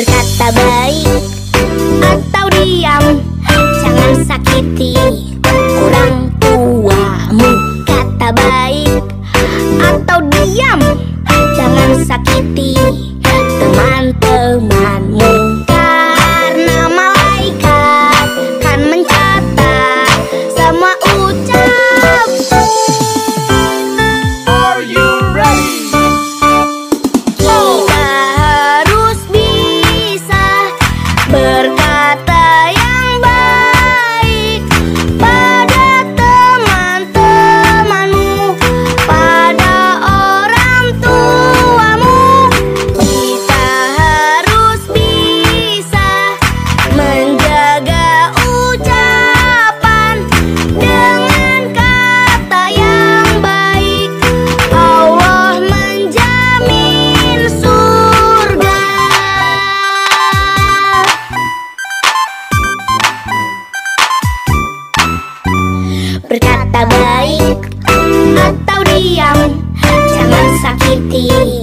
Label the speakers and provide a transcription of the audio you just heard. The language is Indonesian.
Speaker 1: berkata baik atau diam. Jangan sakiti orang tuamu. Kata baik atau diam jangan sakiti. berkata baik atau diam. Jangan sakiti.